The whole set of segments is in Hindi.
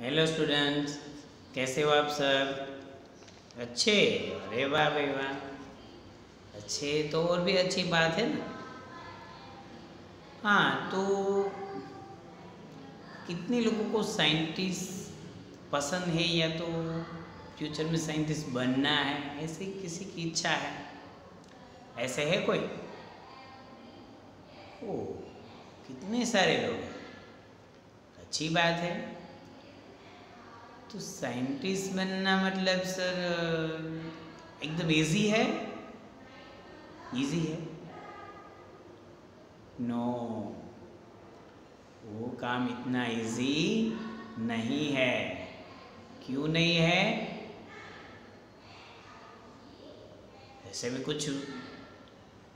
हेलो स्टूडेंट्स कैसे हो आप सब? अच्छे? अरे वाह भाई वाह। अच्छे तो और भी अच्छी बात है ना? हाँ तो कितने लोगों को साइंटिस्ट पसंद है या तो फ्यूचर में साइंटिस्ट बनना है? ऐसे किसी की इच्छा है? ऐसे है कोई? ओ कितने सारे लोग अच्छी बात है। तो साइंटिस्ट बनना मतलब सर एकदम इजी है? इजी है? नो वो काम इतना इजी नहीं है। क्यों नहीं है? ऐसे में कुछ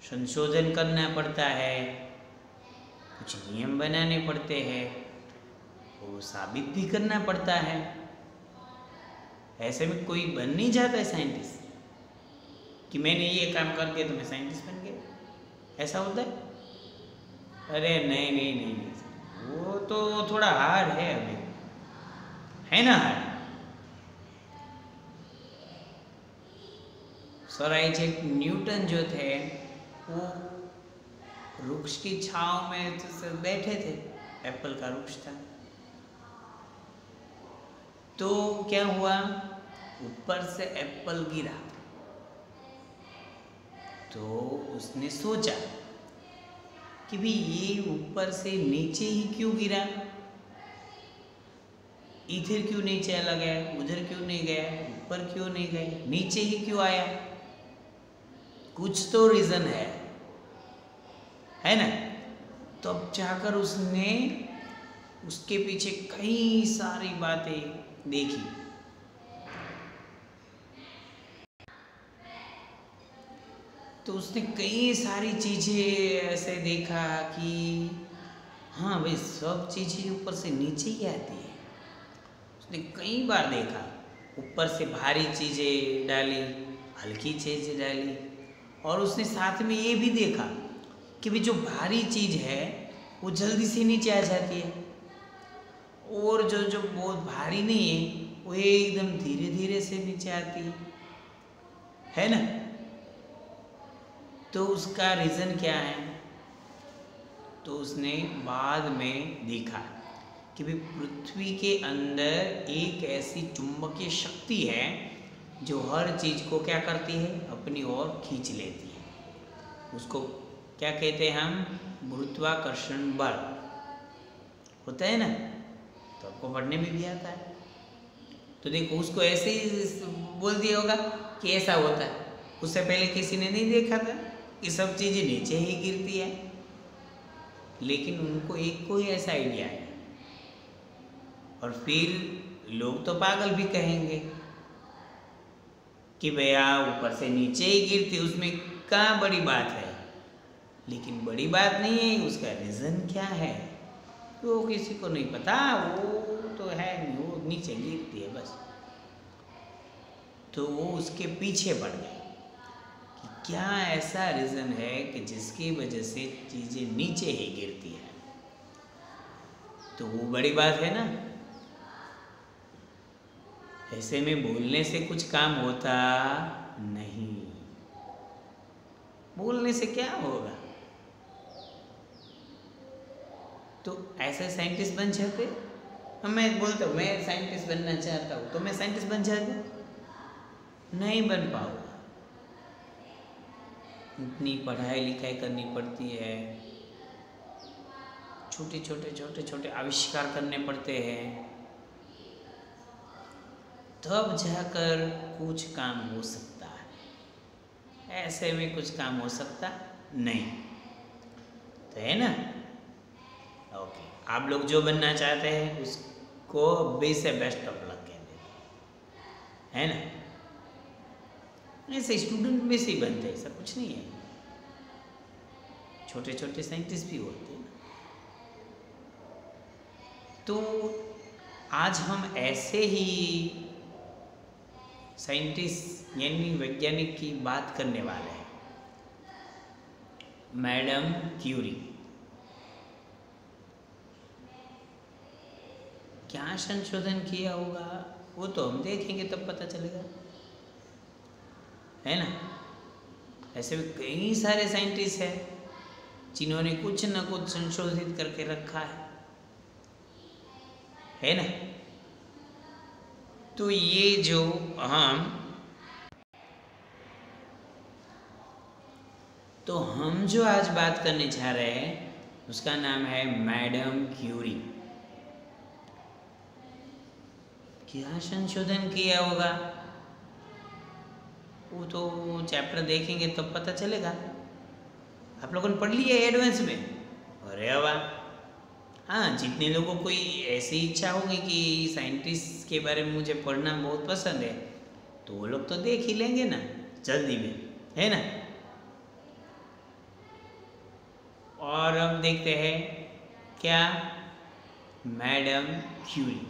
संशोधन करना पड़ता है। कुछ नियम बनाने पड़ते हैं। वो साबित भी करना पड़ता है। ऐसे में कोई बन नहीं जाता है साइंटिस्ट कि मैंने ये काम करके तो मैं साइंटिस्ट बन गया। ऐसा होता है? अरे नहीं नहीं नहीं नहीं वो तो थोड़ा हार्ड है अभी। है ना हार्ड? सर आइजैक न्यूटन जो थे, वो वृक्ष की छाव में तो बैठे थे। एप्पल का वृक्ष था। तो क्या हुआ? ऊपर से एप्पल गिरा। तो उसने सोचा कि भी ये ऊपर से नीचे ही क्यों गिरा? इधर क्यों नहीं चला गया? उधर क्यों नहीं गया? ऊपर क्यों नहीं गए नीचे ही क्यों आया? कुछ तो रीजन है। है ना? तो अब जाकर उसने उसके पीछे कई सारी बातें देखी। तो उसने कई सारी चीज़ें ऐसे देखा कि हाँ भाई, सब चीज़ें ऊपर से नीचे ही आती है। उसने कई बार देखा, ऊपर से भारी चीज़ें डाली, हल्की चीज़ें डाली, और उसने साथ में ये भी देखा कि भाई, जो भारी चीज़ है, वो जल्दी से नीचे आ जाती है। और जो जो बहुत भारी नहीं है, वो एकदम धीरे धीरे से नीचे आती है। है ना? तो उसका रीज़न क्या है? तो उसने बाद में देखा कि भाई पृथ्वी के अंदर एक ऐसी चुंबकीय शक्ति है जो हर चीज़ को क्या करती है? अपनी ओर खींच लेती है। उसको क्या कहते हैं हम? गुरुत्वाकर्षण बल। होता है ना? तो आपको पढ़ने में भी आता है। तो देखो, उसको ऐसे ही बोल दिया होगा कि ऐसा होता है। उससे पहले किसी ने नहीं देखा था। कि सब चीज़ें नीचे ही गिरती है। लेकिन उनको एक को ही ऐसा आइडिया है। और फिर लोग तो पागल भी कहेंगे कि भैया ऊपर से नीचे ही गिरती, उसमें कहाँ बड़ी बात है? लेकिन बड़ी बात नहीं है, उसका रीज़न क्या है? वो किसी को नहीं पता, वो तो है वो नीचे गिरती है बस। तो वो उसके पीछे पड़ गए। क्या ऐसा रीज़न है कि जिसकी वजह से चीज़ें नीचे ही गिरती है? तो वो बड़ी बात है ना। ऐसे में बोलने से कुछ काम होता नहीं। बोलने से क्या होगा? तो ऐसे साइंटिस्ट बन जाते? मैं बोलता हूँ, मैं साइंटिस्ट बनना चाहता हूँ तो मैं साइंटिस्ट बन जाता? नहीं बन पाऊँगा। इतनी पढ़ाई लिखाई करनी पड़ती है। छोटे छोटे छोटे छोटे आविष्कार करने पड़ते हैं। तब जाकर कुछ काम हो सकता है। ऐसे में कुछ काम हो सकता नहीं। तो है ना? ओके आप लोग जो बनना चाहते हैं, उसको बे से बेस्ट ऑफ़ लक कह देते है ना? ऐसे स्टूडेंट में से ही बनते हैं, ऐसा कुछ नहीं है। छोटे छोटे साइंटिस्ट भी होते हैं। तो आज हम ऐसे ही साइंटिस्ट यानी वैज्ञानिक की बात करने वाले हैं। Madam Curie. क्या संशोधन किया होगा? वो तो हम देखेंगे, तब पता चलेगा। है ना? ऐसे भी कई सारे साइंटिस्ट हैं, जिन्होंने कुछ न कुछ संशोधित करके रखा है। है ना? तो ये जो हम तो हम जो आज बात करने जा रहे हैं, उसका नाम है मैडम क्यूरी। क्या संशोधन किया होगा? वो तो चैप्टर देखेंगे तब तो पता चलेगा। आप लोगों ने पढ़ लिया एडवांस में? अरे वाह। हाँ जितने लोगों को कोई ऐसी इच्छा होगी कि साइंटिस्ट के बारे में मुझे पढ़ना बहुत पसंद है तो वो लोग तो देख ही लेंगे ना, जल्दी में, है ना? और अब देखते हैं, क्या? Madam Curie.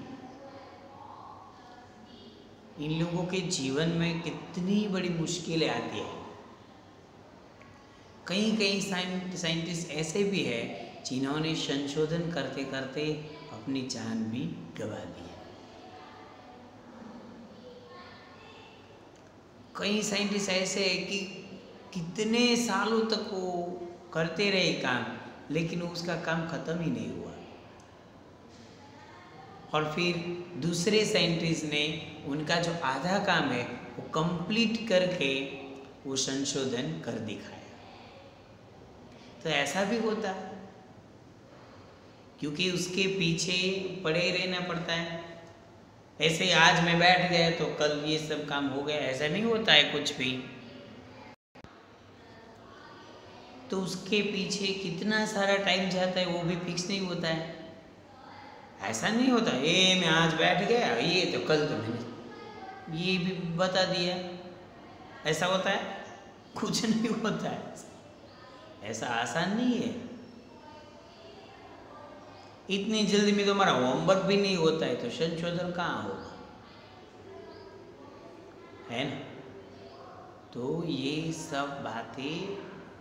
इन लोगों के जीवन में कितनी बड़ी मुश्किलें आती है। कई कई साइंटिस्ट ऐसे भी है जिन्होंने संशोधन करते करते अपनी जान भी गवा दी है। कई साइंटिस्ट ऐसे है कि कितने सालों तक वो करते रहे काम, लेकिन उसका काम खत्म ही नहीं हुआ। और फिर दूसरे साइंटिस्ट ने उनका जो आधा काम है, वो कंप्लीट करके वो संशोधन कर दिखाया। तो ऐसा भी होता क्योंकि उसके पीछे पड़े रहना पड़ता है। ऐसे आज मैं बैठ गया तो कल ये सब काम हो गया, ऐसा नहीं होता है कुछ भी। तो उसके पीछे कितना सारा टाइम जाता है, वो भी फिक्स नहीं होता है। ऐसा नहीं होता। ये मैं आज बैठ गया, ये तो कल तो मैंने ये भी बता दिया। ऐसा होता है? कुछ नहीं होता है। ऐसा आसान नहीं है। इतनी जल्दी में तो हमारा होमवर्क भी नहीं होता है तो संशोधन कहाँ होगा? है ना? तो ये सब बातें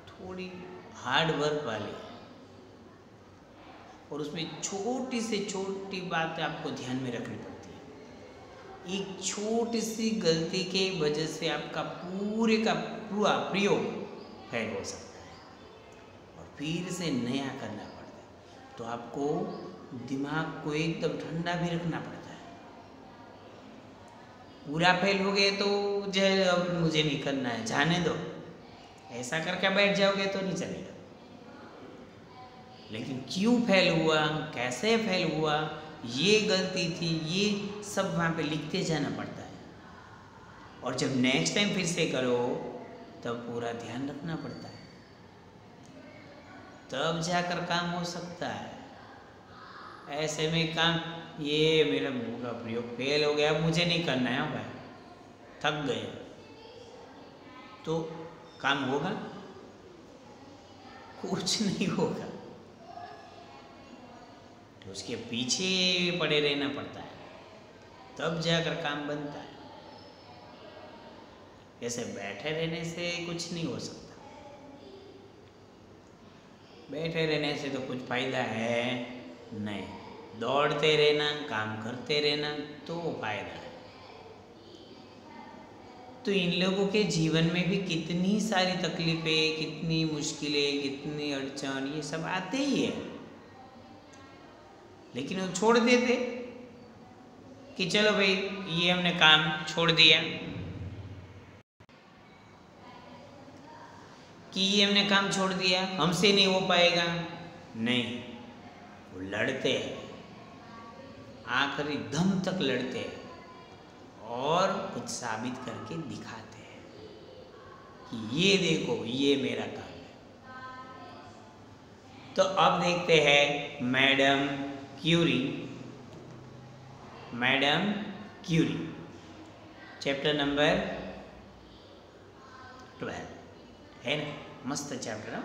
थोड़ी हार्ड वर्क वाली है। और उसमें छोटी से छोटी बात आपको ध्यान में रखनी पड़ती है। एक छोटी सी गलती के वजह से आपका पूरे का पूरा प्रयोग फेल हो सकता है और फिर से नया करना पड़ता है। तो आपको दिमाग को एकदम ठंडा भी रखना पड़ता है। पूरा फेल हो गए तो जो अब मुझे नहीं करना है, जाने दो। ऐसा करके बैठ जाओगे तो नहीं चलेगा। लेकिन क्यों फेल हुआ? कैसे फेल हुआ? ये गलती थी, ये सब वहाँ पे लिखते जाना पड़ता है। और जब नेक्स्ट टाइम फिर से करो, तब पूरा ध्यान रखना पड़ता है। तब जाकर काम हो सकता है। ऐसे में काम, ये मेरा मुँह का प्रयोग फेल हो गया। मुझे नहीं करना है भाई। थक गए। तो काम होगा? कुछ नहीं होगा। तो उसके पीछे पड़े रहना पड़ता है। तब जाकर काम बनता है। ऐसे बैठे रहने से कुछ नहीं हो सकता। बैठे रहने से तो कुछ फ़ायदा है नहीं। दौड़ते रहना, काम करते रहना तो फ़ायदा है। तो इन लोगों के जीवन में भी कितनी सारी तकलीफ़ें, कितनी मुश्किलें, कितनी अड़चन, ये सब आते ही है। लेकिन वो छोड़ देते कि चलो भाई, ये हमने काम छोड़ दिया। कि ये हमने काम छोड़ दिया, हमसे नहीं हो पाएगा। नहीं, वो लड़ते हैं। आखिरी दम तक लड़ते हैं और कुछ साबित करके दिखाते हैं कि ये देखो, ये मेरा काम है। तो अब देखते हैं madam Curie, madam Curie, chapter number twelve. है ना? मस्त चैप्टर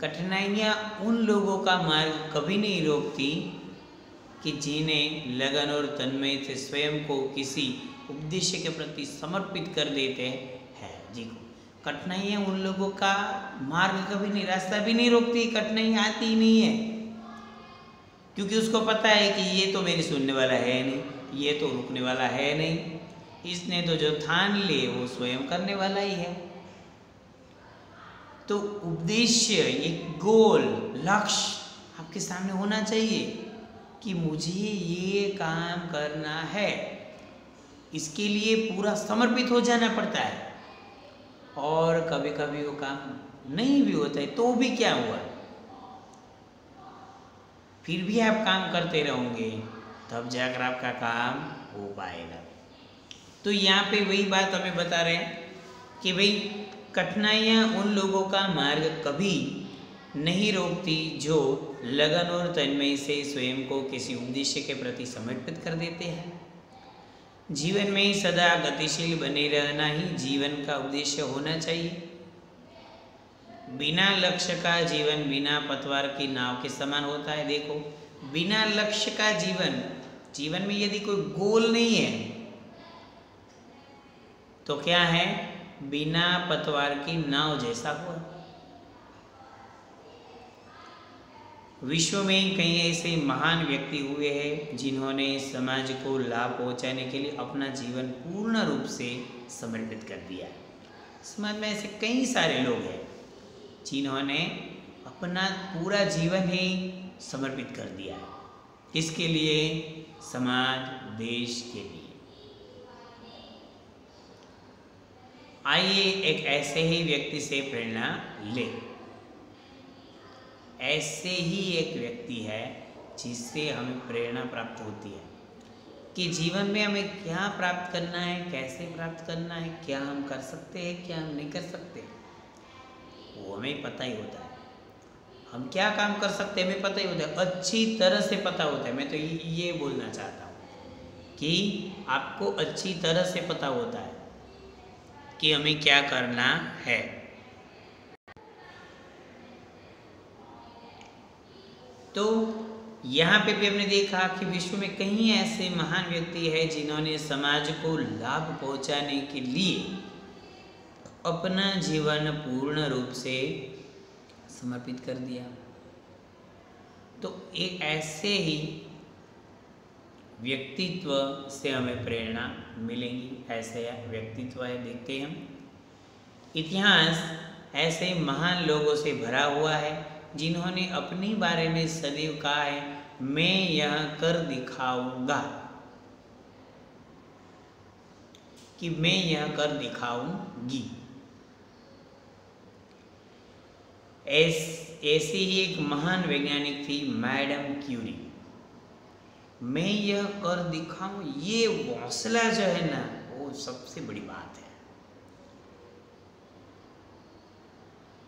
कठिनाइयाँ उन लोगों का मार्ग कभी नहीं रोकती कि जिन्हें लगन और तन्मय से स्वयं को किसी उद्देश्य के प्रति समर्पित कर देते हैं। जी को। कठिनाइयाँ उन लोगों का मार्ग कभी नहीं, रास्ता भी नहीं रोकती, कठिनाई आती ही नहीं है। क्योंकि उसको पता है कि ये तो मेरी सुनने वाला है नहीं, ये तो रुकने वाला है नहीं। इसने तो जो ठान लिए, वो स्वयं करने वाला ही है। तो उद्देश्य एक गोल, लक्ष्य आपके सामने होना चाहिए कि मुझे ये काम करना है। इसके लिए पूरा समर्पित हो जाना पड़ता है। और कभी कभी वो काम नहीं भी होता है तो भी क्या हुआ? फिर भी आप काम करते रहोगे, तब जाकर आपका काम हो पाएगा। तो यहाँ पे वही बात हमें बता रहे हैं कि भाई, कठिनाइयाँ उन लोगों का मार्ग कभी नहीं रोकती जो लगन और तन्मय से स्वयं को किसी उद्देश्य के प्रति समर्पित कर देते हैं। जीवन में सदा गतिशील बने रहना ही जीवन का उद्देश्य होना चाहिए। बिना लक्ष्य का जीवन, बिना पतवार की नाव के समान होता है। देखो, बिना लक्ष्य का जीवन जीवन में यदि कोई गोल नहीं है तो क्या है? बिना पतवार की नाव जैसा हुआ। विश्व में कई ऐसे महान व्यक्ति हुए हैं जिन्होंने समाज को लाभ पहुँचाने के लिए अपना जीवन पूर्ण रूप से समर्पित कर दिया समाज में ऐसे कई सारे लोग हैं जिन्होंने अपना पूरा जीवन ही समर्पित कर दिया है। किसके लिए समाज, देश के लिए। आइए एक ऐसे ही व्यक्ति से प्रेरणा ले। ऐसे ही एक व्यक्ति है जिससे हमें प्रेरणा प्राप्त होती है कि जीवन में हमें क्या प्राप्त करना है, कैसे प्राप्त करना है, क्या हम कर सकते हैं, क्या हम नहीं कर सकते। वो हमें पता ही होता है। हम क्या काम कर सकते हैं, हमें पता ही होता है। अच्छी तरह से पता होता है। मैं तो ये बोलना चाहता हूँ कि आपको अच्छी तरह से पता होता है कि हमें क्या करना है। तो यहाँ पे भी हमने देखा कि विश्व में कई ऐसे महान व्यक्ति हैं जिन्होंने समाज को लाभ पहुँचाने के लिए अपना जीवन पूर्ण रूप से समर्पित कर दिया। तो एक ऐसे ही व्यक्तित्व से हमें प्रेरणा मिलेगी, ऐसे व्यक्तित्व है, देखते हैं हम। इतिहास ऐसे महान लोगों से भरा हुआ है जिन्होंने अपने बारे में सदैव कहा है, मैं यह कर दिखाऊँगा। कि मैं यह कर दिखाऊँगी। ऐस ऐसी ही एक महान वैज्ञानिक थी, मैडम क्यूरी। मैं यह कर दिखाऊँ, ये हौसला जो है ना, वो सबसे बड़ी बात है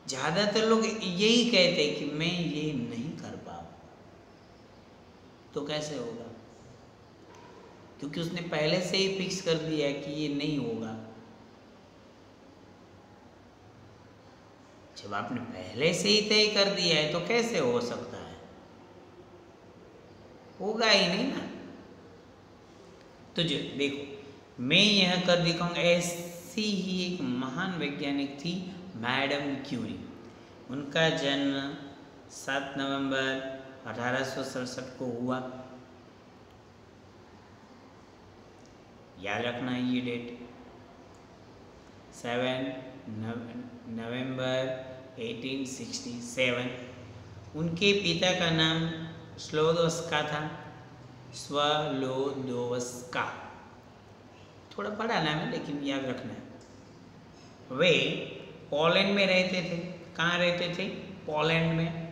ज़्यादातर लोग यही कहते हैं कि मैं ये नहीं कर पाऊँ। तो कैसे होगा? क्योंकि उसने पहले से ही फिक्स कर दिया है कि ये नहीं होगा। जब आपने पहले से ही तय कर दिया है तो कैसे हो सकता है? होगा ही नहीं ना। तो जो, देखो, मैं यह कर दिखाऊँगा, ऐसी ही एक महान वैज्ञानिक थी मैडम क्यूरी। उनका जन्म 7 नवंबर अठारह सौ सड़सठ को हुआ। याद रखना है ये डेट। सेवन नवंबर 1867 उनके पिता का नाम स्लोदोस्का था। स्वलोदोस्का थोड़ा बड़ा नाम है, लेकिन याद रखना है। वे पोलैंड में रहते थे। कहाँ रहते थे? पोलैंड में।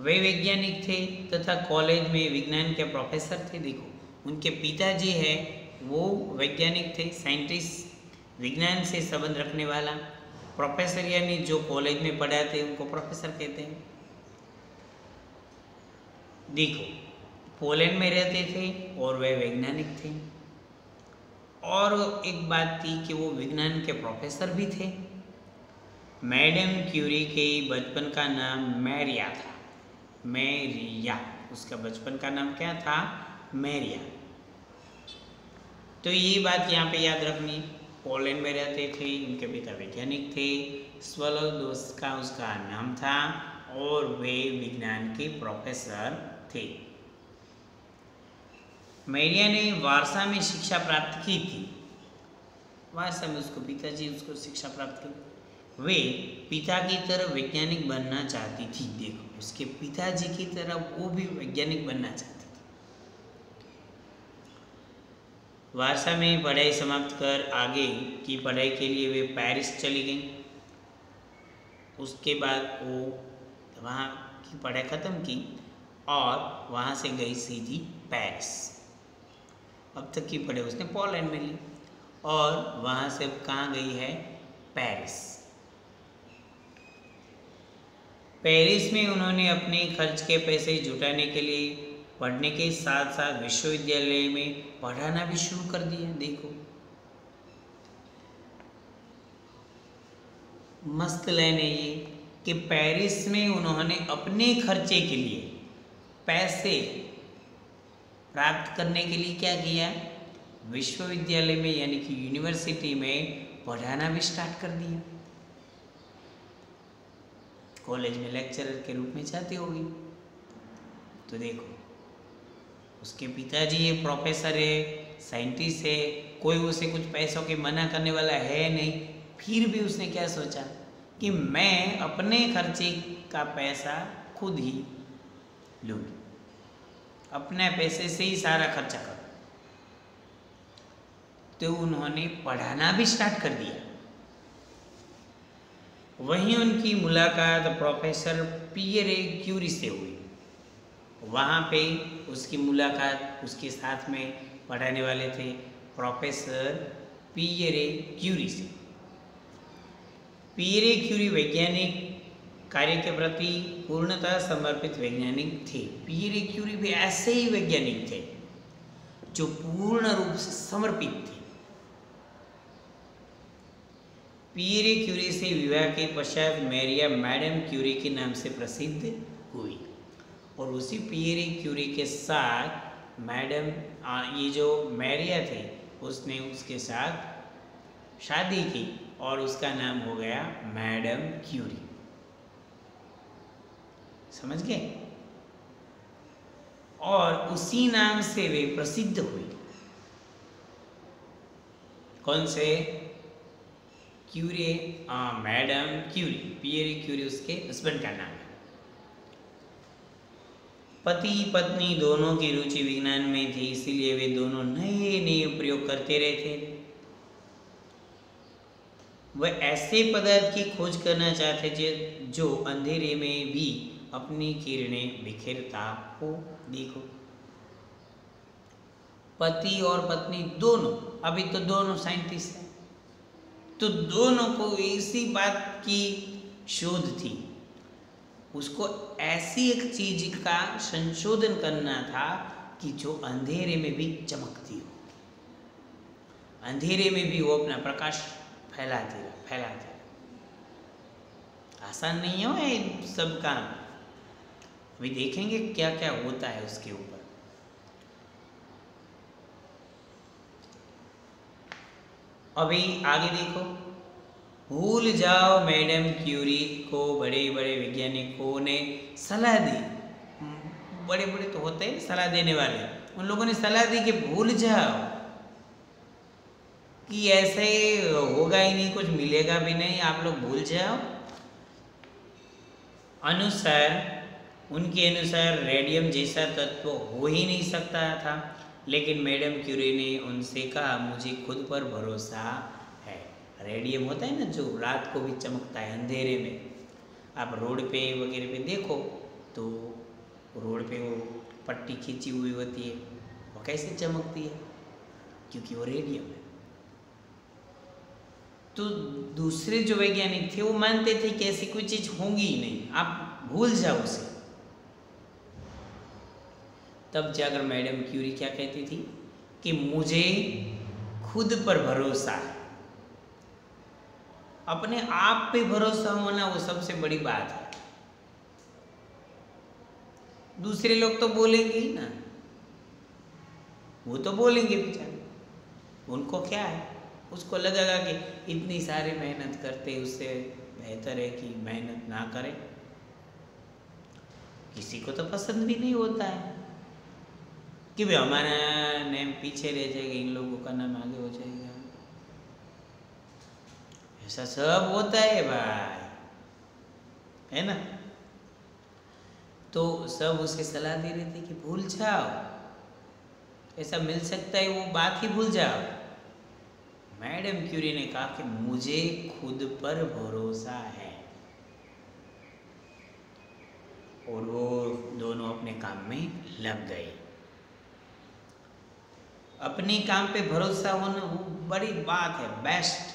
वे वैज्ञानिक थे तथा कॉलेज में विज्ञान के प्रोफेसर थे। देखो, उनके पिताजी है, वो वैज्ञानिक थे साइंटिस्ट विज्ञान से संबंध रखने वाला। प्रोफेसर यानी जो कॉलेज में पढ़ाते उनको प्रोफेसर कहते हैं। देखो पोलैंड में रहते थे और वे वैज्ञानिक थे। और एक बात थी कि वो विज्ञान के प्रोफेसर भी थे। मैडम क्यूरी के बचपन का नाम मैरिया था। मैरिया उसका बचपन का नाम क्या था? मैरिया तो ये बात यहाँ पे याद रखनी। पोलैंड में रहते थे, उनके पिता वैज्ञानिक थे। स्वलोदोस का उसका नाम था और वे विज्ञान के प्रोफेसर थे। मैरिया ने वारसा में शिक्षा प्राप्त की थी। वारसा में उसको पिताजी उसको शिक्षा प्राप्त की। वे पिता की तरह वैज्ञानिक बनना चाहती थी। देखो, उसके पिताजी की तरह वो भी वैज्ञानिक बनना चाहती थी। वारसा में पढ़ाई समाप्त कर आगे की पढ़ाई के लिए वे पेरिस चली गई। उसके बाद वो वहाँ की पढ़ाई ख़त्म की और वहाँ से गई सीधी पेरिस। अब तक की पढ़े उसने पोलैंड में ली। और वहाँ से कहाँ गई है? पेरिस। पेरिस में उन्होंने अपने खर्च के पैसे जुटाने के लिए, पढ़ने के साथ साथ विश्वविद्यालय में पढ़ाना भी शुरू कर दिया, देखो। मस्त लाइन है ये कि पेरिस में उन्होंने अपने खर्चे के लिए पैसे प्राप्त करने के लिए क्या किया? विश्वविद्यालय में, यानी कि यूनिवर्सिटी में पढ़ाना भी स्टार्ट कर दिया। कॉलेज में लेक्चरर के रूप में जाती होगी। तो देखो, उसके पिताजी ये प्रोफेसर है साइंटिस्ट है, कोई उसे कुछ पैसों के मना करने वाला है नहीं, फिर भी उसने क्या सोचा? कि मैं अपने खर्चे का पैसा खुद ही लूँगी। अपने पैसे से ही सारा खर्चा करूँ। तो उन्होंने पढ़ाना भी स्टार्ट कर दिया। वहीं उनकी मुलाकात प्रोफेसर पियरे क्यूरी से हुई। वहाँ पे उसकी मुलाकात, उसके साथ में पढ़ाने वाले थे प्रोफेसर पियरे क्यूरी से। पियरे क्यूरी वैज्ञानिक कार्य के प्रति पूर्णतः समर्पित वैज्ञानिक थे। पियरे क्यूरी भी ऐसे ही वैज्ञानिक थे, जो पूर्ण रूप से समर्पित थे। पियरे क्यूरी से विवाह के पश्चात मैरिया मैडम क्यूरी के नाम से प्रसिद्ध हुई और उसी पियरे क्यूरी के साथ मैडम ये जो मैरिया थे, उसने उसके साथ शादी की और उसका नाम हो गया मैडम क्यूरी। समझ गए? और उसी नाम से वे प्रसिद्ध हुई कौन से? Curie madam Curie Pierre Curie उसके हस्बैंड का नाम है। पति पत्नी दोनों की रुचि विज्ञान में थी, इसीलिए वे दोनों नए नए प्रयोग करते रहते। वह ऐसे पदार्थ की खोज करना चाहते थे जो अंधेरे में भी अपनी किरणें बिखेरता हो, देखो। पति और पत्नी दोनों, अभी तो दोनों साइंटिस्ट हैं। तो दोनों को इसी बात की शोध थी। उसको ऐसी एक चीज़ का संशोधन करना था कि जो अंधेरे में भी चमकती हो। अंधेरे में भी वो अपना प्रकाश फैलाती रहा फैलाती रहा। आसान नहीं हो सब काम। अभी देखेंगे क्या क्या होता है उसके ऊपर। अभी आगे देखो। भूल जाओ मैडम क्यूरी को बड़े बड़े वैज्ञानिकों ने सलाह दी। बड़े बड़े तो होते हैं सलाह देने वाले। उन लोगों ने सलाह दी कि भूल जाओ, कि ऐसे होगा ही नहीं, कुछ मिलेगा भी नहीं, आप लोग भूल जाओ। अनुसार उनके अनुसार रेडियम जैसा तत्व हो ही नहीं सकता था, लेकिन मैडम क्यूरी ने उनसे कहा, मुझे खुद पर भरोसा है। रेडियम होता है ना जो रात को भी चमकता है अंधेरे में। आप रोड पे वगैरह पे देखो तो रोड पे वो पट्टी खींची हुई होती है, वो कैसे चमकती है? क्योंकि वो रेडियम है। तो दूसरे जो वैज्ञानिक थे, वो मानते थे कि ऐसी कोई चीज़ होंगी ही नहीं। आप भूल जाओ उसे। तब जाकर मैडम क्यूरी क्या कहती थी कि मुझे खुद पर भरोसा है। अपने आप पे भरोसा होना वो सबसे बड़ी बात है। दूसरे लोग तो बोलेंगे ही ना। वो तो बोलेंगे बेचारे। उनको क्या है? उसको लगेगा कि इतनी सारी मेहनत करते उससे बेहतर है कि मेहनत ना करें। किसी को तो पसंद भी नहीं होता है। कि भाई हमारा नेम पीछे रह जाएगा, इन लोगों का नाम आगे हो जाएगा। ऐसा सब होता है भाई, है ना? तो सब उसे सलाह दे रहे थे कि भूल जाओ। ऐसा मिल सकता है, वो बात ही भूल जाओ। मैडम क्यूरी ने कहा कि मुझे खुद पर भरोसा है। और वो दोनों अपने काम में लग गए। अपने काम पे भरोसा होना वो बड़ी बात है बेस्ट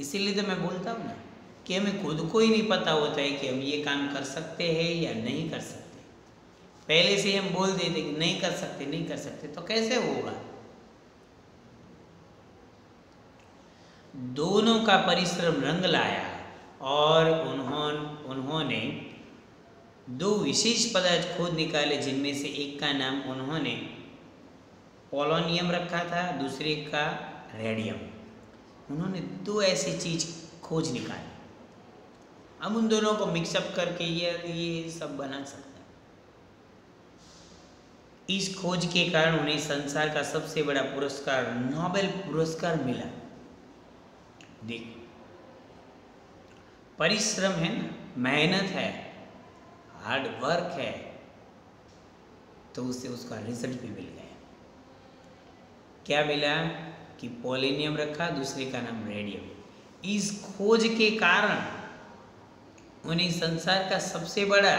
इसीलिए तो मैं बोलता हूँ ना कि हमें खुद को ही नहीं पता होता है कि हम ये काम कर सकते हैं या नहीं कर सकते। पहले से हम बोल देते कि नहीं कर सकते, नहीं कर सकते तो कैसे होगा? दोनों का परिश्रम रंग लाया और उन्होंने उन्होंने दो विशेष पदार्थ खोद निकाले जिनमें से एक का नाम उन्होंने पोलोनियम रखा था, दूसरे का रेडियम। उन्होंने दो ऐसी चीज़ खोज निकाली। अब उन दोनों को मिक्सअप करके ये ये सब बना सकते हैं। इस खोज के कारण उन्हें संसार का सबसे बड़ा पुरस्कार, नोबेल पुरस्कार मिला। देख, परिश्रम है ना, मेहनत है। हार्ड वर्क है तो उससे उसका रिज़ल्ट भी मिल गया। क्या मिला कि पोलिनियम रखा, दूसरे का नाम रेडियम। इस खोज के कारण उन्हें संसार का सबसे बड़ा,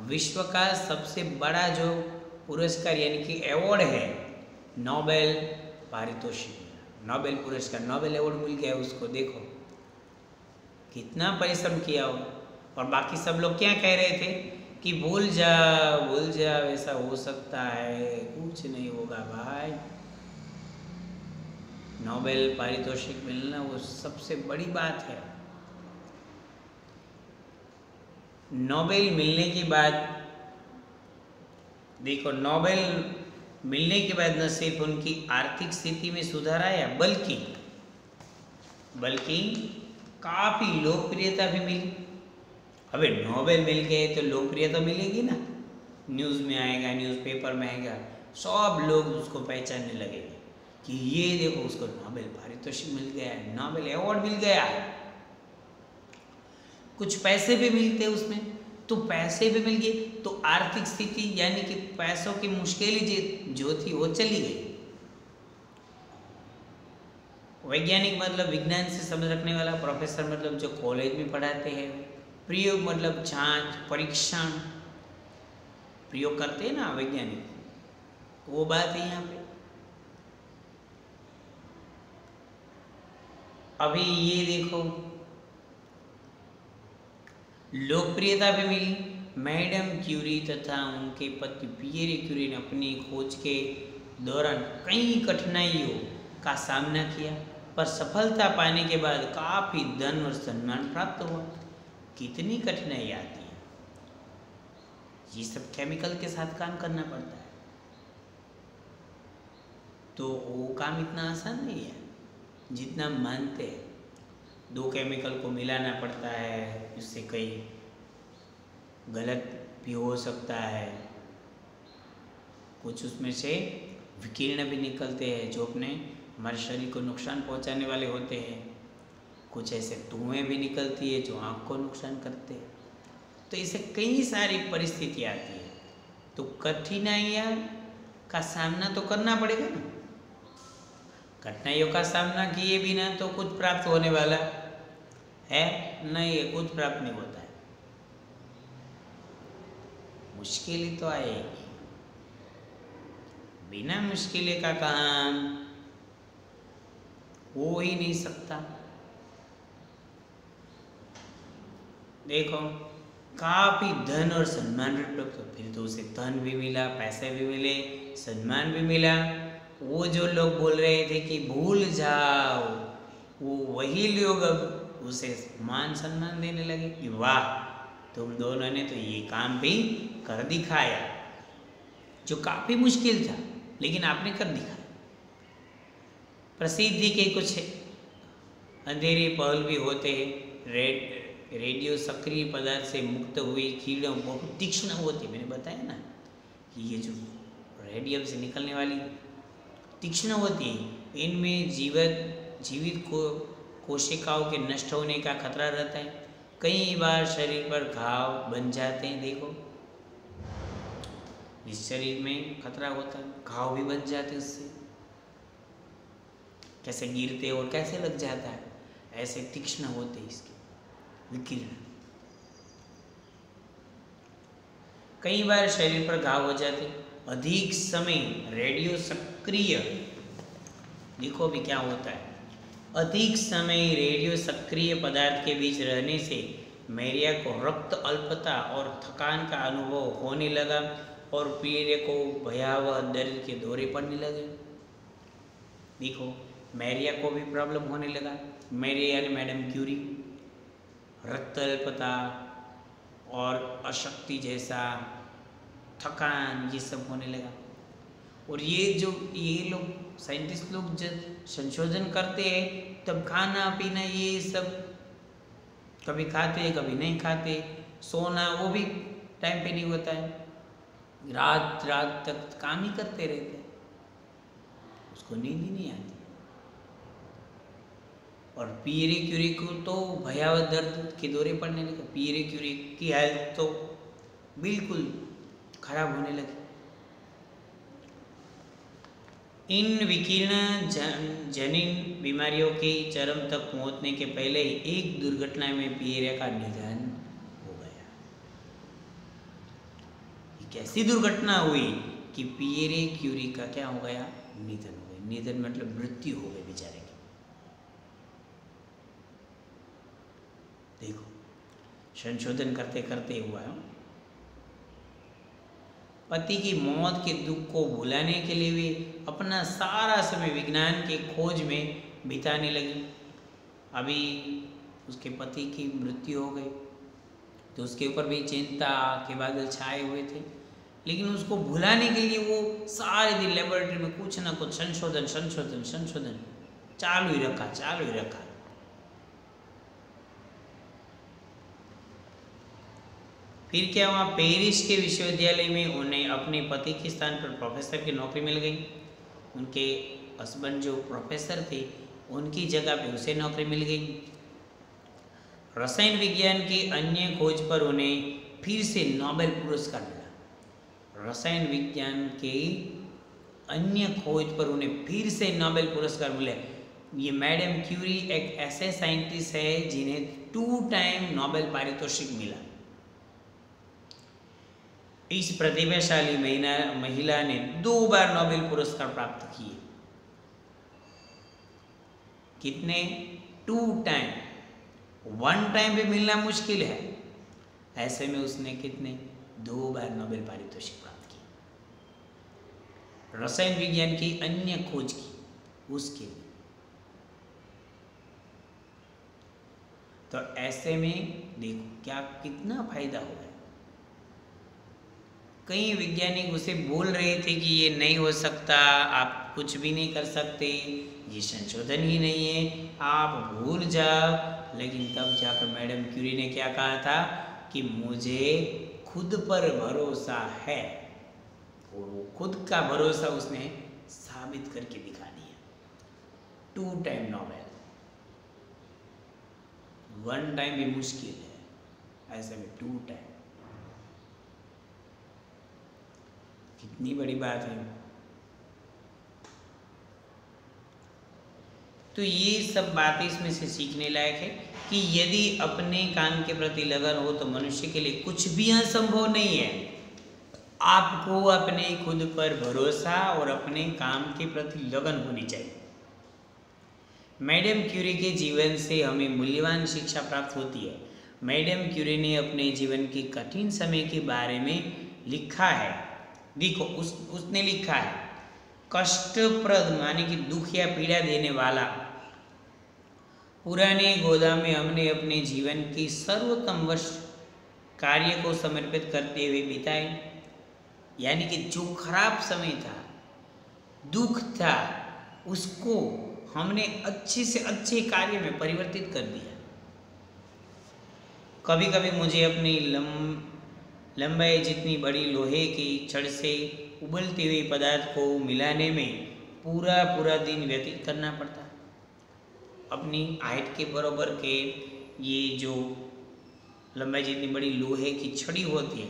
विश्व का सबसे बड़ा जो पुरस्कार यानी कि अवार्ड है नोबेल पारितोषिक नोबेल पुरस्कार नोबेल अवार्ड मिल गया उसको, देखो। कितना परिश्रम किया हो। और बाकी सब लोग क्या कह रहे थे कि भूल जा भूल जा, वैसा हो सकता है, कुछ नहीं होगा भाई। नोबेल पारितोषिक मिलना वो सबसे बड़ी बात है। नोबेल मिलने के बाद, देखो, नोबेल मिलने के बाद न सिर्फ़ उनकी आर्थिक स्थिति में सुधार आया, बल्कि बल्कि काफ़ी लोकप्रियता भी मिली। अबे नोबेल मिल गए तो लोकप्रियता मिलेगी ना। न्यूज़ में आएगा न्यूज़पेपर में आएगा, सब लोग उसको पहचानने लगेंगे कि ये देखो, उसको नोबेल पारितोषिक मिल गया है नोबेल अवार्ड मिल गया है। कुछ पैसे भी मिलते उसमें तो पैसे भी मिल गए तो आर्थिक स्थिति यानी कि पैसों की मुश्किल जो थी, वो चली गई। वैज्ञानिक मतलब विज्ञान से समझ रखने वाला प्रोफेसर मतलब जो कॉलेज में पढ़ाते हैं प्रयोग मतलब जाँच परीक्षण प्रयोग करते हैं ना वैज्ञानिक वो बात है यहाँ पे अभी ये देखो लोकप्रियता भी मिली मैडम क्यूरी तथा उनके पति पियरे क्यूरी ने अपनी खोज के दौरान कई कठिनाइयों का सामना किया पर सफलता पाने के बाद काफ़ी धन और सम्मान प्राप्त हुआ कितनी कठिनाई आती है? ये सब केमिकल के साथ काम करना पड़ता है। तो वो काम इतना आसान नहीं है। जितना मानते हैं। दो केमिकल को मिलाना पड़ता है इससे कई गलत भी हो सकता है। कुछ उसमें से विकीर्ण भी निकलते हैं, जो अपने हमारे शरीर को नुकसान पहुँचाने वाले होते हैं। कुछ ऐसे धुएँ भी निकलती है जो आँख को नुकसान करते हैं। तो इसे कई सारी परिस्थितियाँ आती है। तो कठिनाइयाँ का सामना तो करना पड़ेगा ना। कठिनाइयों का सामना किए बिना तो कुछ प्राप्त होने वाला है, नहीं है कुछ प्राप्त नहीं होता है। मुश्किल तो आएगी। बिना मुश्किल का काम हो ही नहीं सकता। देखो, काफ़ी धन और सम्मान प्राप्त तो फिर तो उसे धन भी मिला, पैसे भी मिले, सम्मान भी मिला। वो जो लोग बोल रहे थे कि भूल जाओ, वो वही लोग अब उसे मान सम्मान देने लगे कि वाह, तुम दोनों ने तो ये काम भी कर दिखाया, जो काफ़ी मुश्किल था, लेकिन आपने कर दिखाया। प्रसिद्धि के कुछ अंधेरे पहल भी होते हैं, रेड रेडियो सक्रिय पदार्थ से मुक्त हुई कीड़ों बहुत तीक्ष्ण होती, मैंने बताया ना, कि ये जो रेडियम से निकलने वाली तीक्ष्ण होती है इनमें जीवित जीवित को, कोशिकाओं के नष्ट होने का खतरा रहता है। कई बार शरीर पर घाव बन जाते हैं, देखो। इस शरीर में खतरा होता है, घाव भी बन जाते उससे। कैसे गिरते और कैसे लग जाता है, ऐसे तीक्ष्ण होते इसके। विकिरण कई बार शरीर पर घाव हो जाते, अधिक समय रेडियो सक्रिय देखो भी क्या होता है। अधिक समय रेडियो सक्रिय पदार्थ के बीच रहने से मेरिया को रक्त अल्पता और थकान का अनुभव होने लगा और पीड़े को भयावह दर्द के दौरे पड़ने लगे। देखो, मैरिया को भी प्रॉब्लम होने लगा। मेरिया यानी मैडम क्यूरी। रक्त अल्पता और अशक्ति जैसा थकान, ये सब होने लगा। और ये जो, ये लोग, साइंटिस्ट लोग जब संशोधन करते हैं, तब खाना, पीना, ये सब कभी खाते हैं, कभी नहीं खाते। सोना, वो भी टाइम पे नहीं होता है। रात रात तक काम ही करते रहते हैं। उसको नींद ही नहीं आती। और पीरे क्यूरी को तो भयावह दर्द के दौरे पड़ने लगे। पीरे क्यूरी की हेल्थ तो बिल्कुल खराब होने लगी। इन विकीर्ण जन, जनिन बीमारियों के चरम तक पहुँचने के पहले ही एक दुर्घटना में पियरिया का निधन कैसी दुर्घटना हुई कि पियरे क्यूरी का क्या हो गया? निधन हो गया। निधन मतलब मृत्यु हो गई बेचारे की देखो। संशोधन करते करते हुआ है। पति की मौत के दुख को भुलाने के लिए भी अपना सारा समय विज्ञान के खोज में बिताने लगी। अभी उसके पति की मृत्यु हो गई। तो उसके ऊपर भी चिंता के बादल छाए हुए थे। लेकिन उसको भुलाने के लिए वो सारे दिन लेबोरेटरी में कुछ ना कुछ संशोधन संशोधन संशोधन चालू ही रखा, चालू ही रखा। फिर क्या हुआ पेरिस के विश्वविद्यालय में उन्हें अपने पति के स्थान पर प्रोफेसर की नौकरी मिल गई? उनके हस्बैंड जो प्रोफेसर थे, उनकी जगह पे उसे नौकरी मिल गई। रसायन विज्ञान की अन्य खोज पर उन्हें फिर से नोबेल पुरस्कार मिला। रसायन विज्ञान के अन्य खोज पर उन्हें फिर से नोबेल पुरस्कार मिले। ये मैडम क्यूरी एक ऐसे साइंटिस्ट है जिन्हें टू टाइम नोबेल पारितोषिक मिला। इस प्रतिभाशाली महिला महिला ने दो बार नोबेल पुरस्कार प्राप्त किए। कितने? टू टाइम वन टाइम भी मिलना मुश्किल है। ऐसे में उसने कितने? दो बार नोबेल पारितोषिक रसायन विज्ञान की अन्य खोज की। उसके लिए। तो ऐसे में देखो, क्या कितना फ़ायदा हो। गया कई वैज्ञानिक उसे बोल रहे थे कि ये नहीं हो सकता, आप कुछ भी नहीं कर सकते, ये संशोधन ही नहीं है, आप भूल जाओ। लेकिन तब जाकर मैडम क्यूरी ने क्या कहा था कि मुझे खुद पर भरोसा है, और वो खुद का भरोसा उसने साबित करके दिखा दिया। Two time Nobel one time भी मुश्किल है, ऐसे में टू टाइम कितनी बड़ी बात है। तो ये सब बातें इसमें से सीखने लायक है कि यदि अपने काम के प्रति लगन हो तो मनुष्य के लिए कुछ भी असंभव नहीं है। आपको अपने खुद पर भरोसा और अपने काम के प्रति लगन होनी चाहिए। मैडम क्यूरी के जीवन से हमें मूल्यवान शिक्षा प्राप्त होती है। मैडम क्यूरी ने अपने जीवन के कठिन समय के बारे में लिखा है। देखो, उस, उसने लिखा है, कष्टप्रद माने कि दुख या पीड़ा देने वाला। पुराने गोदाम में हमने अपने जीवन की सर्वोत्तम वर्ष कार्य को समर्पित करते हुए बिताए। यानी कि जो खराब समय था, दुख था, उसको हमने अच्छे से अच्छे कार्य में परिवर्तित कर दिया। कभी कभी मुझे अपनी लम लंबाई जितनी बड़ी लोहे की छड़ से उबलते हुए पदार्थ को मिलाने में पूरा पूरा दिन व्यतीत करना पड़ता। अपनी हाइट के बराबर के ये जो लंबाई जितनी बड़ी लोहे की छड़ी होती है,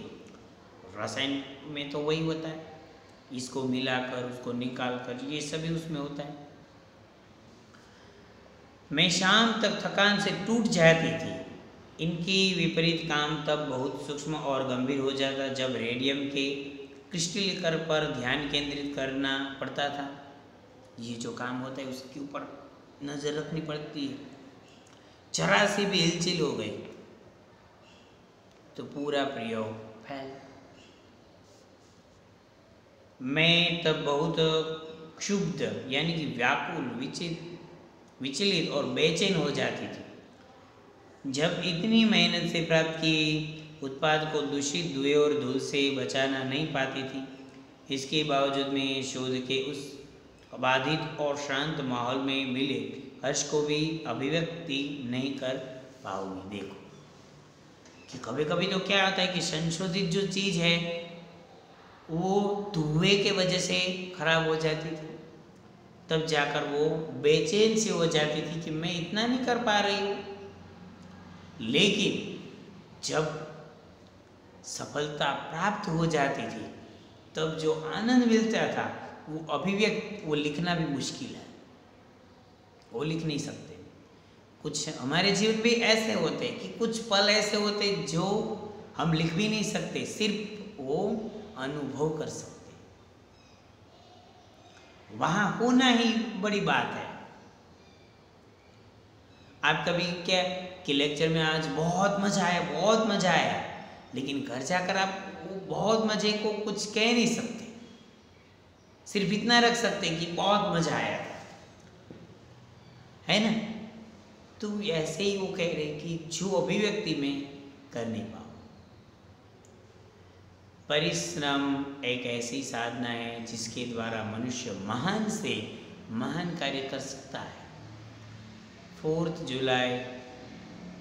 रसायन में तो वही होता है। इसको मिलाकर, उसको निकाल कर ये सभी उसमें होता है। मैं शाम तक थकान से टूट जाती थी। इनकी विपरीत काम तब बहुत सूक्ष्म और गंभीर हो जाता जब रेडियम के क्रिस्टलीकर पर ध्यान केंद्रित करना पड़ता था। ये जो काम होता है, उसके ऊपर नज़र रखनी पड़ती है। जरा सी भी हिलचिल हो गई तो पूरा प्रयोग फैल। मैं तब बहुत क्षुब्ध, यानी कि व्याकुल विचित विचलित और बेचैन हो जाती थी। जब इतनी मेहनत से प्राप्त किए उत्पाद को दूषित धुएँ और धूल से बचाना नहीं पाती थी। इसके बावजूद मैं शोध के उस अबाधित और शांत माहौल में मिले हर्ष को भी अभिव्यक्ति नहीं कर पाऊँगी। देखो कि कभी कभी तो क्या आता है कि संशोधित जो चीज़ है, वो धुएँ के वजह से खराब हो जाती थी। तब जाकर वो बेचैन से हो जाती थी कि मैं इतना नहीं कर पा रही हूँ। लेकिन जब सफलता प्राप्त हो जाती थी, तब जो आनंद मिलता था, वो अभिव्यक्त, वो लिखना भी मुश्किल है। वो लिख नहीं सकते। कुछ हमारे जीवन भी ऐसे होते कि कुछ पल ऐसे होते जो हम लिख भी नहीं सकते, सिर्फ़ वो अनुभव कर सकते वहाँ होना ही बड़ी बात है। आप कभी क्या कि लेक्चर में आज बहुत मज़ा आया, बहुत मज़ा आया। लेकिन घर जाकर आप बहुत मज़े को कुछ कह नहीं सकते। सिर्फ़ इतना रख सकते कि बहुत मज़ा आया। था है ना? तो ऐसे ही वो कह रहे कि जो अभिव्यक्ति में कर नहीं पाओ परिश्रम एक ऐसी साधना है जिसके द्वारा मनुष्य महान से महान कार्य कर सकता है। फोर्थ जुलाई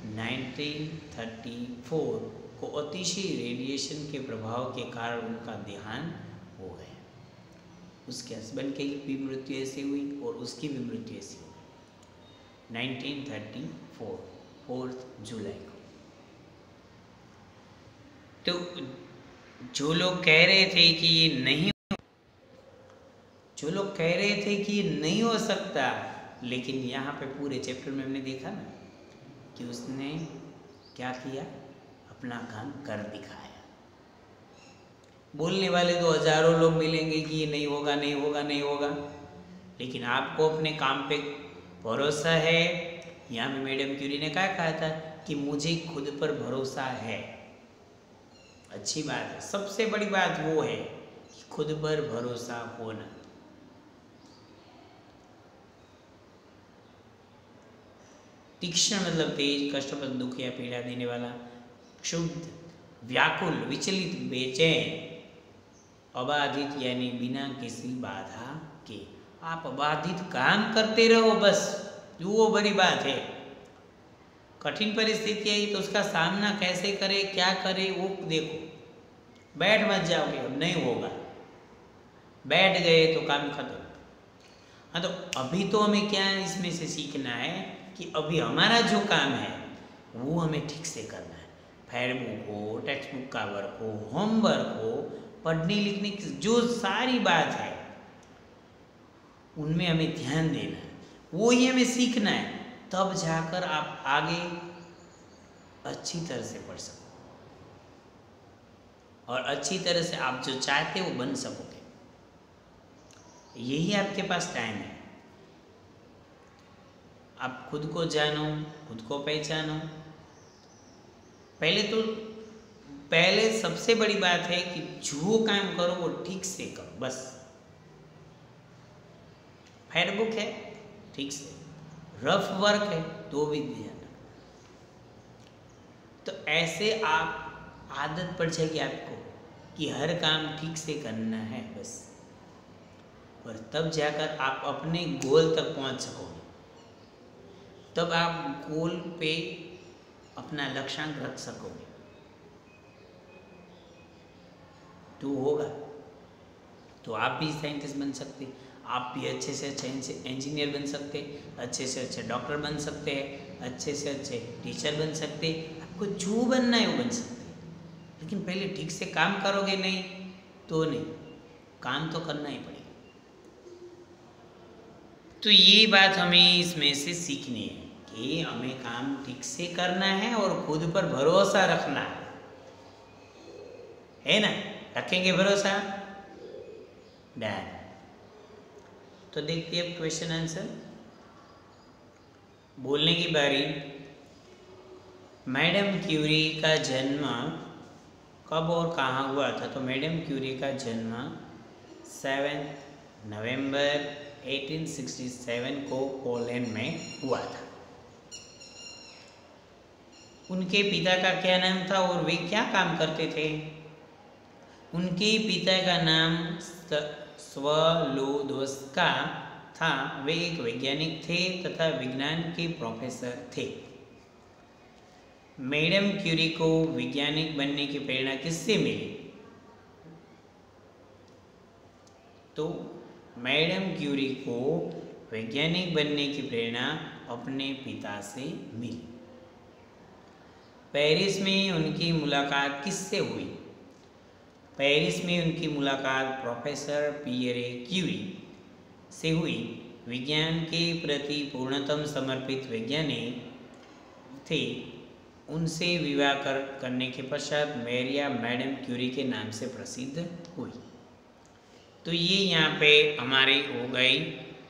1934 को अतिशय रेडिएशन के प्रभाव के कारण उनका देहांत हो गया। उसके हस्बैंड की भी मृत्यु ऐसी हुई और उसकी भी मृत्यु ऐसी हुई। 1934 फोर्थ जुलाई को। तो जो लोग कह रहे थे कि ये नहीं जो लोग कह रहे थे कि ये नहीं हो सकता, लेकिन यहाँ पे पूरे चैप्टर में हमने देखा ना कि उसने क्या किया? अपना काम कर दिखाया। बोलने वाले तो हज़ारों लोग मिलेंगे कि ये नहीं होगा नहीं होगा नहीं होगा। लेकिन आपको अपने काम पे भरोसा है? यहाँ पे मैडम क्यूरी ने क्या कहा था कि मुझे खुद पर भरोसा है। अच्छी बात है। सबसे बड़ी बात वो है कि खुद पर भरोसा होना। तीक्ष्ण मतलब तेज कष्ट पर दुख या पीड़ा देने वाला, क्षुब्ध, व्याकुल, विचलित, बेचैन, अबाधित यानी बिना किसी बाधा के। आप अबाधित काम करते रहो बस वो बड़ी बात है। कठिन परिस्थिति आई तो उसका सामना कैसे करे, क्या करे, वो देखो। बैठ मत जाओगे, अब नहीं होगा। बैठ गए तो काम खत्म। हाँ तो अभी तो हमें क्या इसमें से सीखना है? कि अभी हमारा जो काम है, वो हमें ठीक से करना है। फेयर बुक हो टेक्स्ट बुक का वर्क हो होमवर्क हो, पढ़ने लिखने की जो सारी बात है, उनमें हमें ध्यान देना है। वो ही हमें सीखना है, तब जाकर आप आगे अच्छी तरह से पढ़ सको। और अच्छी तरह से आप जो चाहते वो बन सकोगे। यही आपके पास टाइम है। आप खुद को जानो, खुद को पहचानो। पहले तो पहले सबसे बड़ी बात है कि जो काम करो, वो ठीक से करो, बस। फेसबुक है, ठीक से। रफ वर्क है तो भी ध्यान तो ऐसे आप, आदत पड़ जाएगी आपको कि हर काम ठीक से करना है, बस। और तब जाकर आप अपने गोल तक पहुँच सकोगे। तब आप गोल पे अपना लक्ष्यांक रख सकोगे। तो होगा। तो आप भी साइंटिस्ट बन सकते, आप भी अच्छे से अच्छे इंजीनियर बन सकते, अच्छे से अच्छे डॉक्टर बन सकते हैं अच्छे से अच्छे टीचर बन सकते, आपको जो बनना है वो बन सकते। लेकिन पहले ठीक से काम करोगे नहीं तो नहीं, काम तो करना ही पड़ेगा। तो ये बात हमें इसमें से सीखनी है। कि हमें काम ठीक से करना है और खुद पर भरोसा रखना है। है ना? रखेंगे भरोसा? डैन। तो देखते हैं अब क्वेश्चन आंसर बोलने की बारी। मैडम क्यूरी का जन्म कब और कहाँ हुआ था? तो मैडम क्यूरी का जन्म सेवन नवंबर 1867 को पोलैंड में हुआ था। उनके पिता का क्या नाम था और वे क्या काम करते थे? उनके पिता का नाम स्वलोदोस्का था। वे एक वैज्ञानिक थे तथा विज्ञान के प्रोफेसर थे। मैडम क्यूरी को वैज्ञानिक बनने की प्रेरणा किससे मिली? तो मैडम क्यूरी को वैज्ञानिक बनने की प्रेरणा अपने पिता से मिली। पेरिस में उनकी मुलाकात किससे हुई? पेरिस में उनकी मुलाकात प्रोफेसर पियरे क्यूरी से हुई। विज्ञान के प्रति पूर्णतम समर्पित वैज्ञानिक थे। उनसे विवाह कर, करने के पश्चात मैरिया मैडम क्यूरी के नाम से प्रसिद्ध हुई। तो ये यहाँ पे हमारी हो गई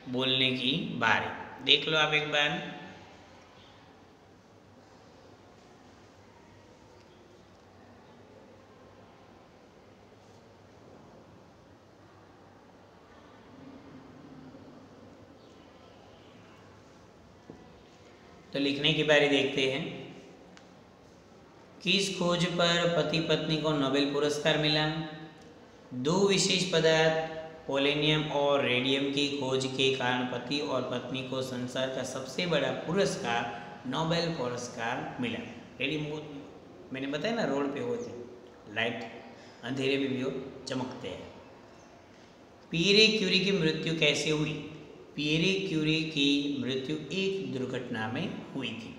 बोलने की बारी। देख लो आप एक बार। तो लिखने की बारी देखते हैं। किस खोज पर पति पत्नी को नोबेल पुरस्कार मिला? दो विशेष पदार्थ, पोलेनियम और रेडियम की खोज के कारण पति और पत्नी को संसार का सबसे बड़ा पुरस्कार, नोबेल पुरस्कार मिला। रेडियम मैंने बताया ना रोड पे होते लाइट अंधेरे में भी वो चमकते हैं। पीरे क्यूरी की मृत्यु कैसे हुई? पीरे क्यूरी की मृत्यु एक दुर्घटना में हुई थी।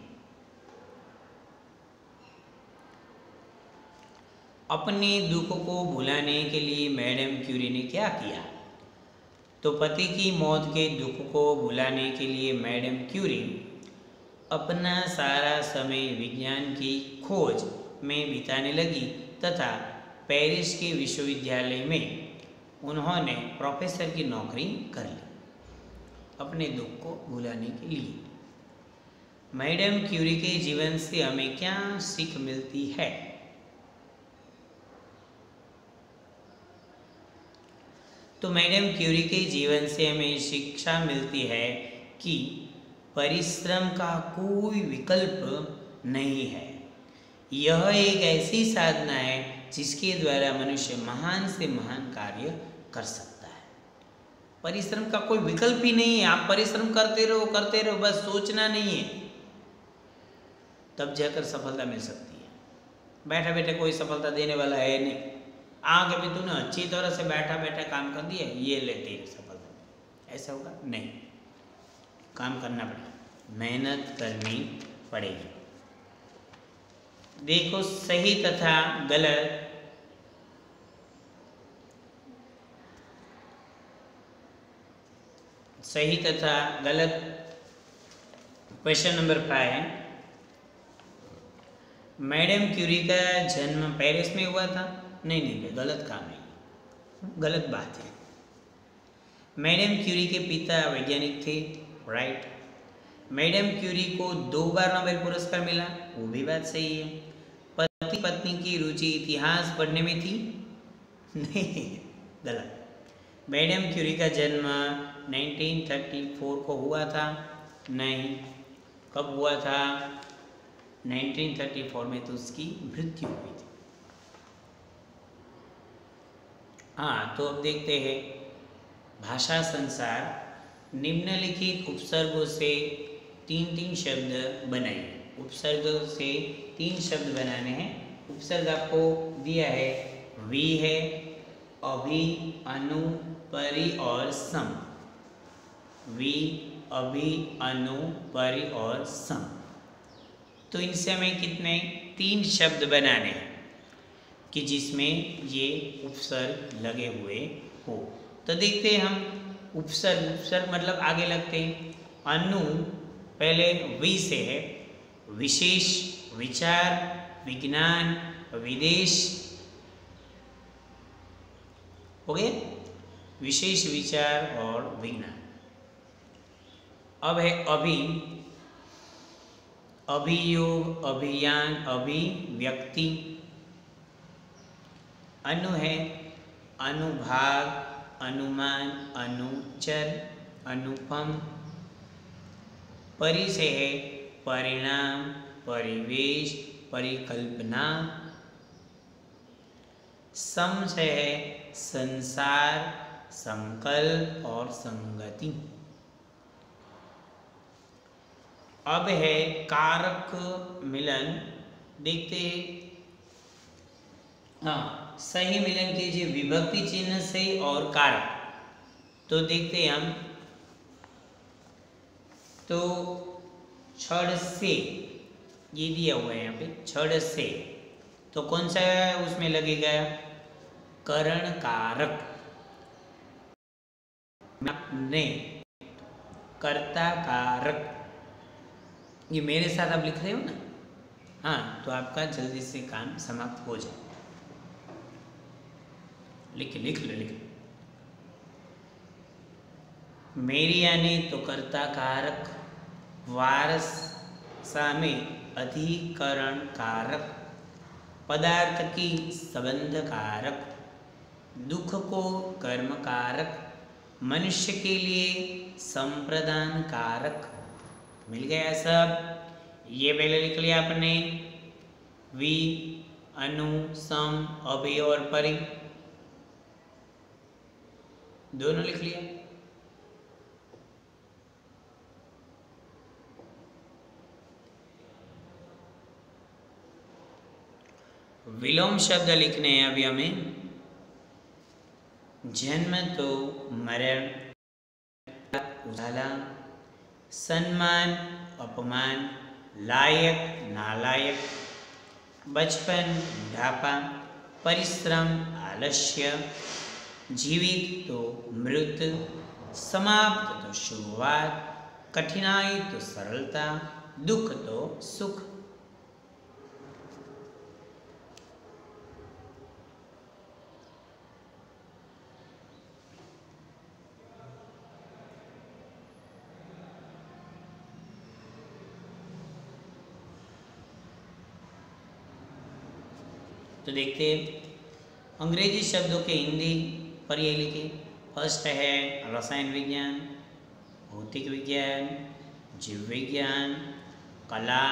अपने दुख को भुलाने के लिए मैडम क्यूरी ने क्या किया? तो पति की मौत के दुख को भुलाने के लिए मैडम क्यूरी अपना सारा समय विज्ञान की खोज में बिताने लगी तथा पेरिस के विश्वविद्यालय में उन्होंने प्रोफेसर की नौकरी कर ली। अपने दुख को भुलाने के लिए। मैडम क्यूरी के जीवन से हमें क्या सीख मिलती है? तो मैडम क्यूरी के जीवन से हमें शिक्षा मिलती है कि परिश्रम का कोई विकल्प नहीं है। यह एक ऐसी साधना है जिसके द्वारा मनुष्य महान से महान कार्य कर सकता है परिश्रम का कोई विकल्प ही नहीं है। आप परिश्रम करते रहो करते रहो, बस सोचना नहीं है। तब जाकर सफलता मिल सकती है। बैठा बैठे कोई सफलता देने वाला है नहीं। आगे भी तूने अच्छी तरह से बैठा बैठा काम कर दिया, ये लेते हैं सफलता। ऐसा होगा? नहीं। काम करना पड़ेगा। मेहनत करनी पड़ेगी। देखो सही तथा गलत सही तथा गलत question number five madam Curie का जन्म पेरिस में हुआ था? नहीं नहीं गलत काम है गलत बात है। मैडम क्यूरी के पिता वैज्ञानिक थे राइट मैडम क्यूरी को दो बार नोबेल पुरस्कार मिला, वो भी बात सही है। पति पत्नी की रुचि इतिहास पढ़ने में थी? नहीं, गलत। मैडम क्यूरी का जन्म 1934 को हुआ था, नहीं, कब हुआ था? 1934 में तो उसकी मृत्यु हुई थी। हाँ तो अब देखते हैं। भाषा संसार, निम्नलिखित उपसर्गों से तीन तीन शब्द बनाइए। उपसर्ग से तीन शब्द बनाने हैं। उपसर्ग आपको दिया है, वी है अभि अनु परि और सम वी अभि अनु परि और सम तो इनसे हमें कितने? तीन शब्द बनाने हैं कि जिसमें ये उपसर्ग लगे हुए हो। तो देखते हैं हम उपसर्ग उपसर्ग मतलब आगे लगते हैं। अनु पहले वि से है। विशेष, विचार, विज्ञान, विदेश गए विशेष विचार और विज्ञान। अब है अभी। अभियोग, अभियान, अभिव्यक्ति। अनु है अनुभाग, अनुमान, अनुचर, अनुपम। परि से है परिणाम, परिवेश, परिकल्पना। सम से है संसार, संकल्प और संगति। अब है कारक मिलन, देखते हैं। सही मिलन कीजिए, विभक्ति चिन्ह से और कारक। तो देखते हैं हम। तो छड़ से, ये दिया हुआ है यहाँ पे, छड़ से। तो कौन सा उसमें लगेगा? करण कारक ने कर्ता कारक ये मेरे साथ आप लिख रहे हो ना? हाँ तो आपका जल्दी से काम समाप्त हो जाए। लिख लिख लो लिख। मेरी यानी तो कर्ता कारक वारस सामे अधिकरण कारक पदार्थ की संबंध कारक दुख को कर्म कारक मनुष्य के लिए संप्रदान कारक मिल गया सब। ये पहले लिख लिया आपने। वी, अनु, सम, अभि और परि। दोनों लिख लिया। विलोम शब्द लिखने हैं अभी हमें। जन्म तो मरण, उजाला सम्मान अपमान, लायक, नालायक, बचपन बुढ़ापा परिश्रम, आलस्य, जीवित तो मृत, समाप्त तो शुरुआत कठिनाई तो सरलता, दुख तो सुख। तो देखते अंग्रेज़ी शब्दों के हिंदी पर ये लिखे। फ़र्स्ट है रसायन विज्ञान, भौतिक विज्ञान, जीव विज्ञान, कला,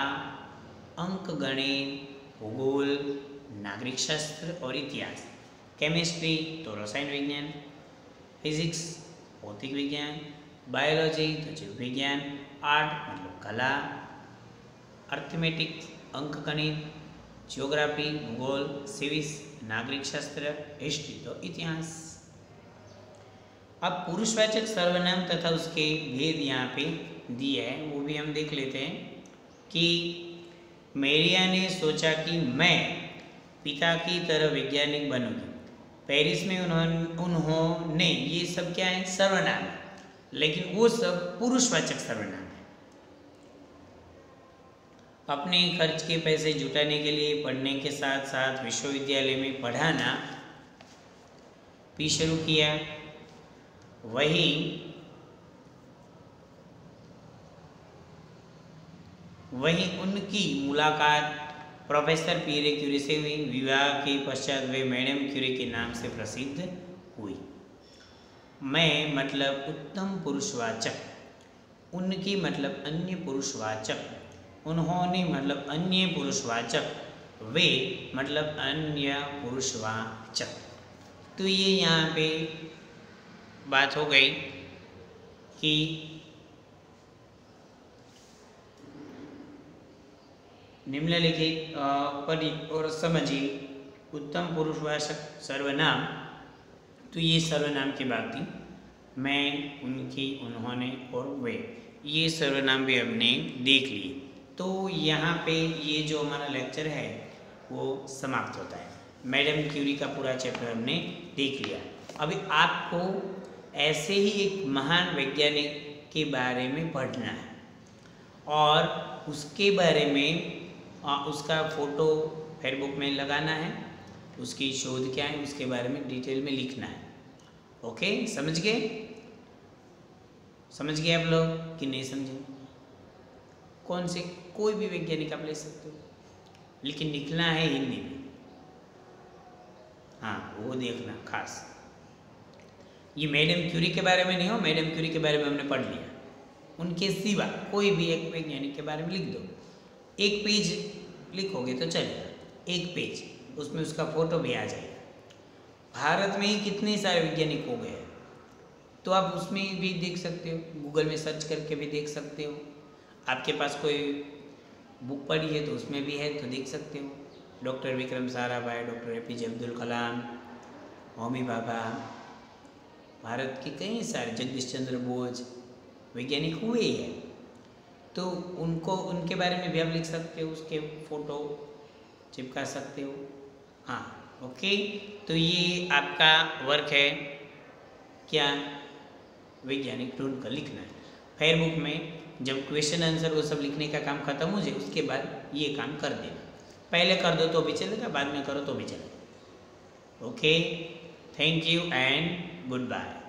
अंक गणित, भूगोल, नागरिक शास्त्र और इतिहास। केमिस्ट्री तो रसायन विज्ञान, फिजिक्स भौतिक विज्ञान, बायोलॉजी तो जीव विज्ञान, आर्ट मतलब कला, अर्थमेटिक्स अंक गणित जियोग्राफी भूगोल सिविस नागरिक शास्त्र हिस्ट्री तो इतिहास। अब पुरुषवाचक सर्वनाम तथा उसके भेद यहाँ पे दिए हैं, वो भी हम देख लेते हैं कि मेरिया ने सोचा कि मैं पिता की तरह वैज्ञानिक बनूँगी। पेरिस में उन्होंने उन्होंने ये सब क्या है, सर्वनाम। लेकिन वो सब पुरुषवाचक सर्वनाम। अपने खर्च के पैसे जुटाने के लिए, पढ़ने के साथ साथ विश्वविद्यालय में पढ़ाना भी शुरू किया। वही वही उनकी मुलाकात प्रोफेसर पीरे क्यूरी से हुई। विवाह के पश्चात वे मैडम क्यूरी के नाम से प्रसिद्ध हुई। मैं मतलब उत्तम पुरुषवाचक, उनकी मतलब अन्य पुरुषवाचक। उन्होंने मतलब अन्य पुरुषवाचक, वे मतलब अन्य पुरुषवाचक। तो ये यहाँ पे बात हो गई कि निम्नलिखित पढ़िए और समझिए उत्तम पुरुषवाचक सर्वनाम। तो ये सर्वनाम की बात थी। मैं उनकी, उन्होंने और वे, ये सर्वनाम भी हमने देख लिए। तो यहाँ पे ये जो हमारा लेक्चर है वो समाप्त होता है। मैडम क्यूरी का पूरा चैप्टर हमने देख लिया। अभी आपको ऐसे ही एक महान वैज्ञानिक के बारे में पढ़ना है। और उसके बारे में आ, उसका फ़ोटो फेसबुक में लगाना है उसकी शोध क्या है उसके बारे में डिटेल में लिखना है। ओके समझ गए? समझ गए आप लोग कि नहीं समझे? कौन से कोई भी वैज्ञानिक आप ले सकते हो। लेकिन लिखना है हिंदी में। हाँ वो देखना, खास। ये मैडम क्यूरी के बारे में नहीं हो, मैडम क्यूरी के बारे में हमने पढ़ लिया। उनके सिवा कोई भी एक वैज्ञानिक के बारे में लिख दो। एक पेज लिखोगे तो चलेगा। एक पेज, उसमें उसका फ़ोटो भी आ जाएगा। भारत में ही कितने सारे वैज्ञानिक हो गए हैं। तो आप उसमें भी देख सकते हो, गूगल में सर्च करके भी देख सकते हो। आपके पास कोई बुक पढ़ी है तो उसमें भी है तो देख सकते हो। Doctor Vikram Sarabhai, doctor A P J Abdul Kalam Homi Bhabha, Bharat के कई सारे जगदीश चंद्र बोस, वैज्ञानिक हुए ही। हैं तो उनको, उनके बारे में भी आप लिख सकते हो, उसके फ़ोटो चिपका सकते हो। हाँ ओके तो ये आपका वर्क है क्या? वैज्ञानिक ढूंढ कर लिखना है। फेयरबुक में जब क्वेश्चन आंसर वो सब लिखने का काम खत्म हो जाए, उसके बाद ये काम कर देना। पहले कर दो तो भी चलेगा, बाद में करो तो भी चलेगा। Okay thank you and good bye